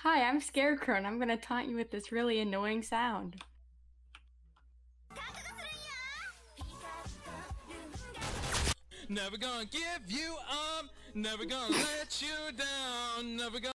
Hi, I'm Scarecrow, and I'm gonna taunt you with this really annoying sound. Never gonna give you up, never gonna let you down, never gonna.